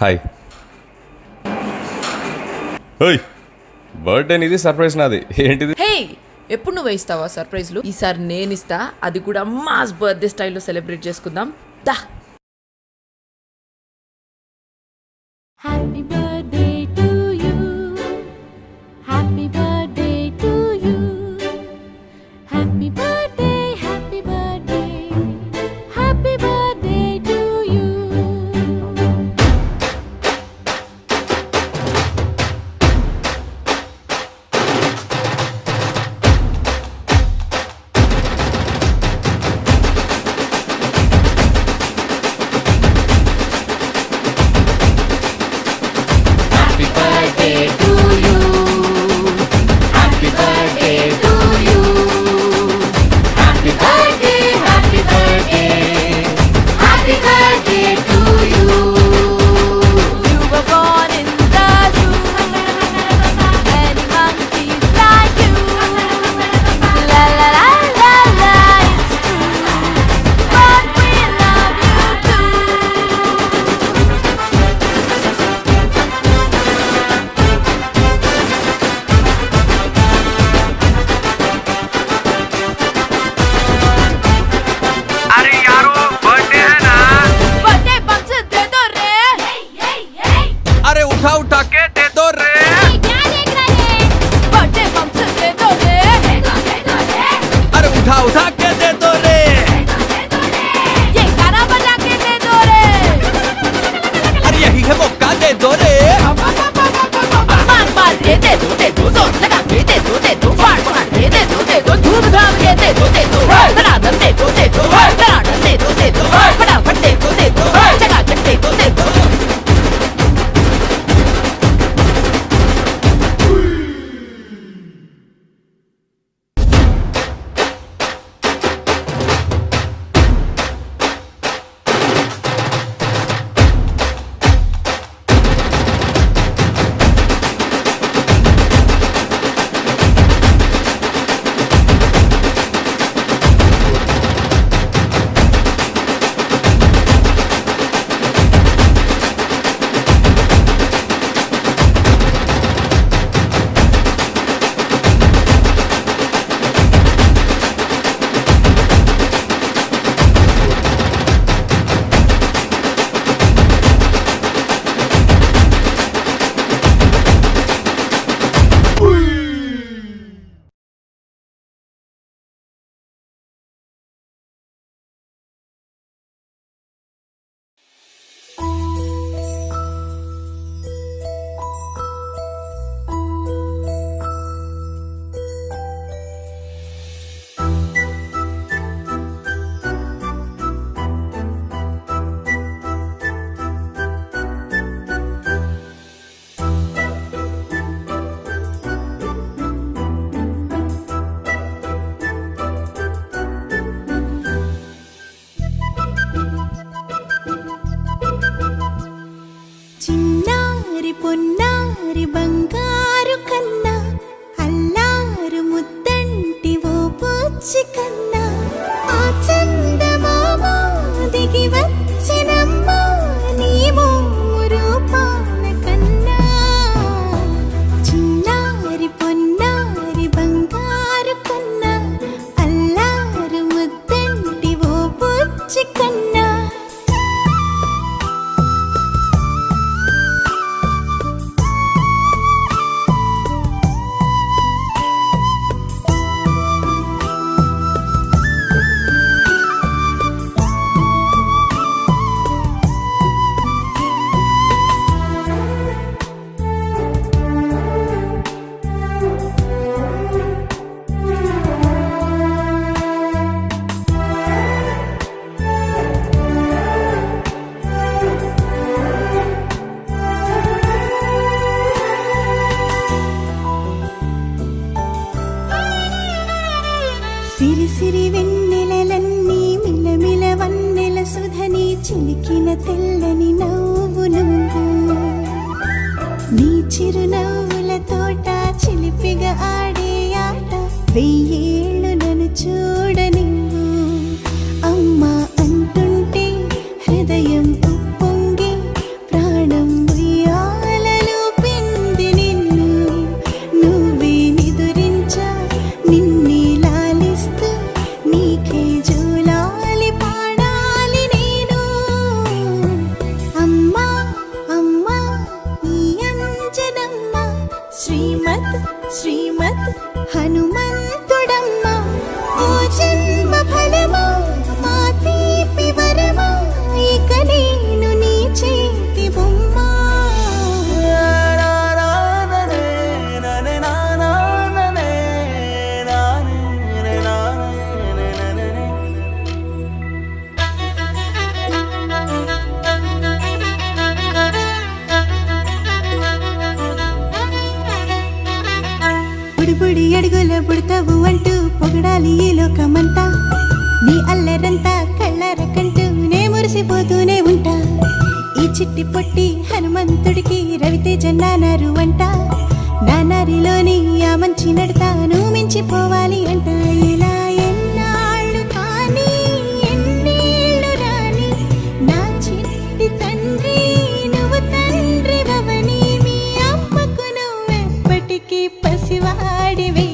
Hi ఓయ్ birthday నీది surprise నాది ఏంటిది హే ఎప్పుడు నువ్వు ఇస్తావా సర్ప్రైజ్లు ఈసారి నేను ఇస్తా. అది కూడా మాస్ బర్త్డే స్టైల్లో సెలబ్రేట్ చేసుకుందాం. దా. Happy con nada. చిలికిన తెల్లని నవ్వు నువ్వు. నీ చిరునవ్వుల తోట చిలిపిగా ఆడే ఆట. వెయ్యి కొడతావు అంటూ పొగడాలి ఈ లోకమంతా. నీ అల్లరంతా కళ్ళారకంటూ నే మురిసిపోతూనే ఉంటా. ఈ చిట్టి పొట్టి హనుమంతుడికి రవితేజ నానారు అంట. నానారిలోని ఆ మంచి నడతాను మించిపోవాలి అంట. ఇలా నా చిట్టి తండ్రి పసివాడివి.